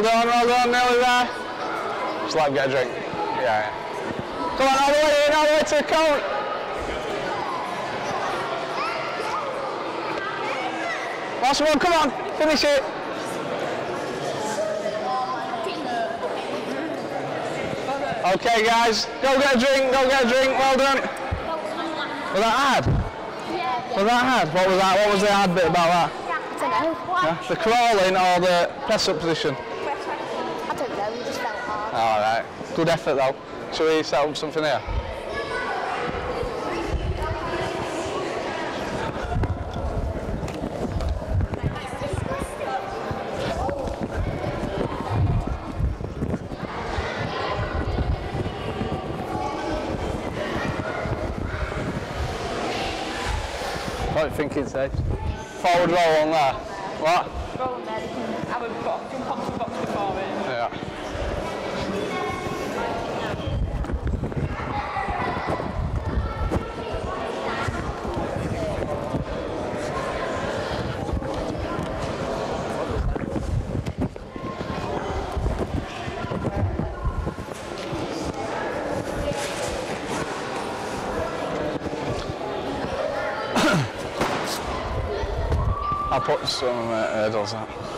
Well done, well done, nearly there. Just let him get a drink. Yeah, yeah. Come on, all the way in, all the way to the cone. Last one, come on, finish it. Okay, guys, go get a drink, go get a drink, well done. Was that hard? Was that hard? What was that? What was the hard bit about that? I don't know. Yeah? The crawling or the press up position? I don't know, we just felt hard. All right. Good effort though. Shall we set up something here? What are you thinking, Sage? Forward roll on there. What? rapport som er dårlig.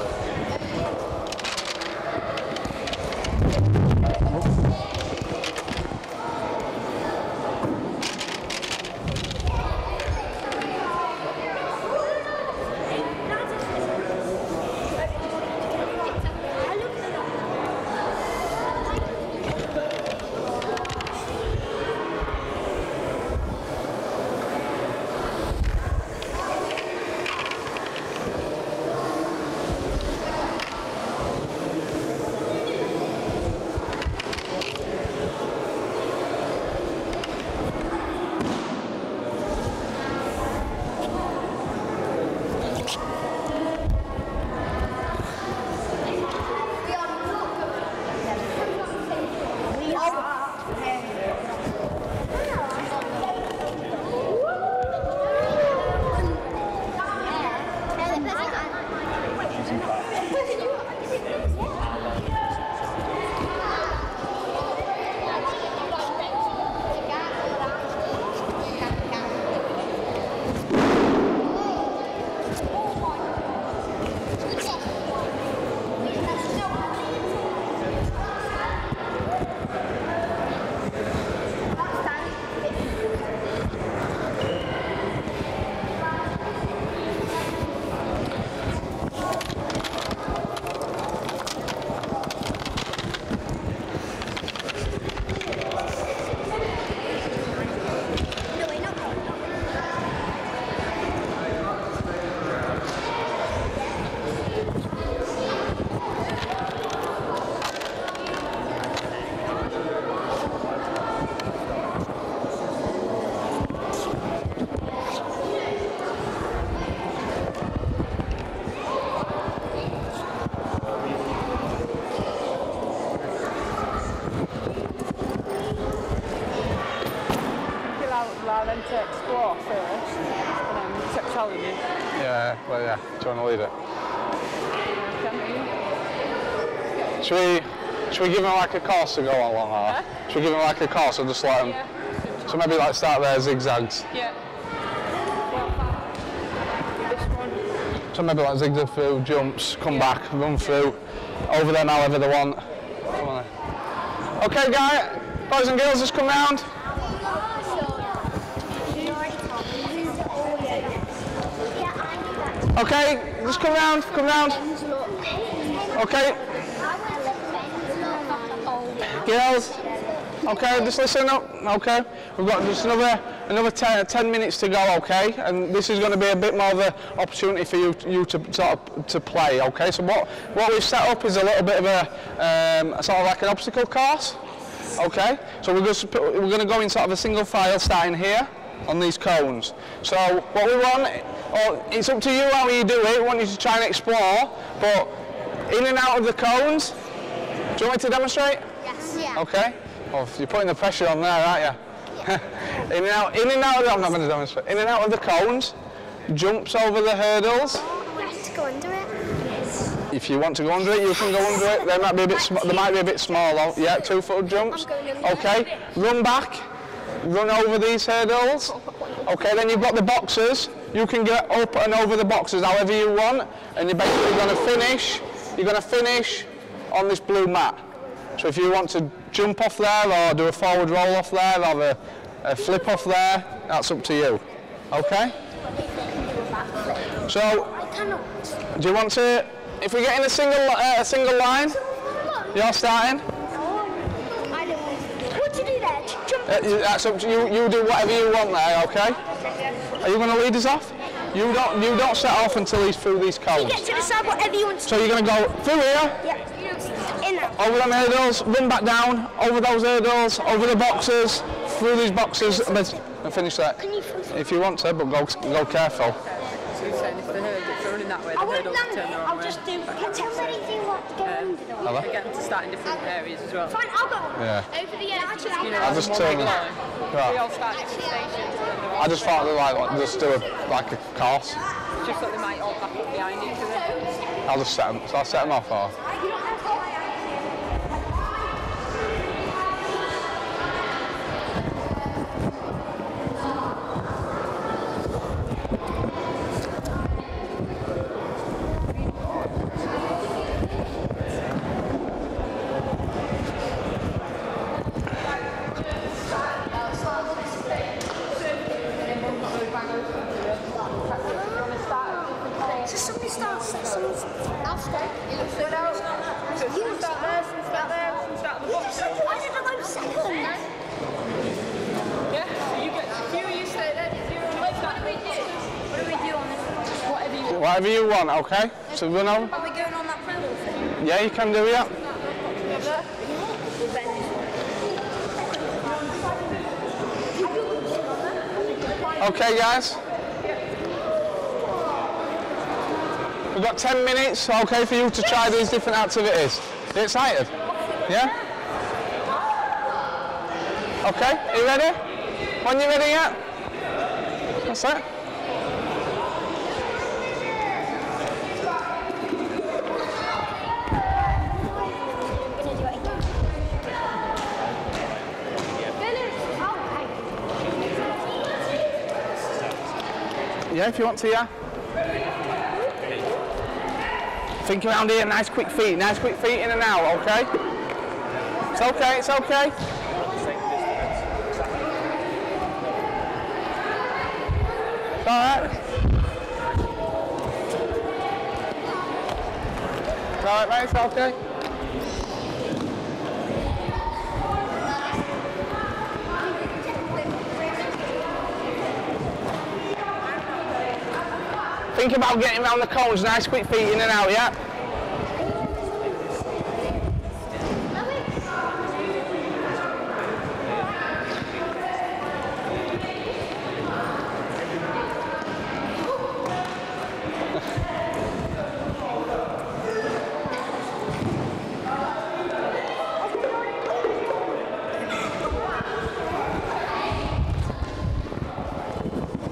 Well, yeah. Do you want to lead it? Should we, should we give them like a course to go along, or Huh? should we give them like a course or just let them? Yeah. So maybe like start there zigzags. Yeah. So maybe like zigzag through, jumps, come back, run through, over them however they want. Come on. Okay, guy, boys and girls, just come round. Okay, just come round, come round. Okay, girls. Okay, just listen up. Okay, we've got just another another 10, 10 minutes to go. Okay, and this is going to be a bit more of an opportunity for you you to sort of to play. Okay, so what what we've set up is a little bit of a um, sort of like an obstacle course. Okay, so we're going to we're going to go in sort of a single file starting here on these cones. So what we want it's up to you how you do it. We want you to try and explore, but in and out of the cones. Do you want me to demonstrate? Yes. Yeah. Okay. Well, you're putting the pressure on there, aren't you? in and out, in and out of the, I'm not going to demonstrate. In and out of the cones, jumps over the hurdles. Oh, we have to go under it. If you want to go under it, you can go under it. They might be a bit, sm- they might be a bit small though. Yeah, two foot jumps. Okay. Run back. Run over these hurdles. Oh, Okay. Then you've got the boxes. You can get up and over the boxes however you want, and you're basically going to finish. You're going to finish on this blue mat. So if you want to jump off there, or do a forward roll off there, or a, a flip off there, that's up to you. Okay. So do you want to, if we get in a single, uh, a single line, you're starting? I don't want to. What do you do there? J- Jump. Uh, you- Uh, that's up to you, you do whatever you want there, okay? Are you going to lead us off? You don't, you don't set off until he's through these You get to decide whatever you want to So you're going to go through here, Yeah. In there. over them hurdles, run back down, over those hurdles, over the boxes, through these boxes, and finish that. You If you want to, but go, go careful. So you're saying if the hurdle, they're running that way, the I won't hurdles land turn it. I'll way. just do. Can tell Um, me anything what to go under the Hello? They get them to start in different areas as well. Fine, I'll go. Yeah. Over the edge. Actually, You know, I'll just one turn big it. line. They all start at different stations. and then they're I just thought that like just do a like a course. Just that they might all back up behind each other. I'll just set them. So I'll set them off. Or So somebody starts. Someone's. I'll start. So now, so some start there, some start there, some start at the bottom. Why did I go second? Yeah, so you get, a few of you stay there, a few of you start at the bottom. What do we do on this? Whatever you want. Okay. So run over. Are we going on that thing? Yeah, you can do it. Okay, guys. We've got 10 minutes, okay, for you to try these different activities. You excited? Yeah? Okay, are you ready? When you ready yet? That's it. If you want to, yeah. Think around here, nice quick feet, nice quick feet in and out, okay? It's okay, it's okay. It's alright. It's alright, mate, it's okay. Think about getting around the cones, nice quick feet in and out, yeah?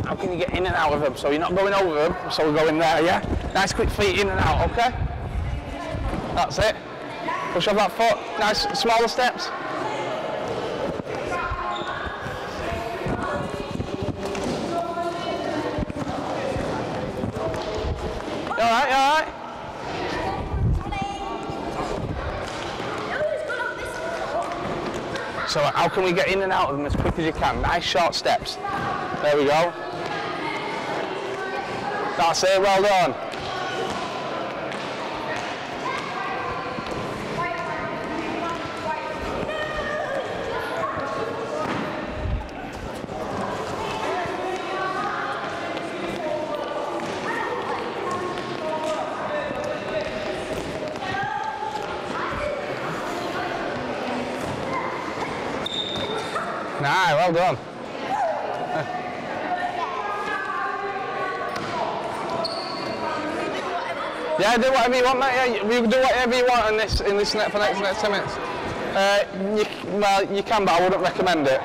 How can you get in and out of them? So you're not going over them, so we're going there, yeah? Nice quick feet in and out, okay? That's it. Push off that foot. Nice smaller steps. You alright, you alright? So how can we get in and out of them as quick as you can? Nice short steps. There we go. Well done. Well done. Yeah, do whatever you want, mate. Yeah, you, you can do whatever you want in this in this net for next next ten minutes. Uh, you, well, you can, but I wouldn't recommend it.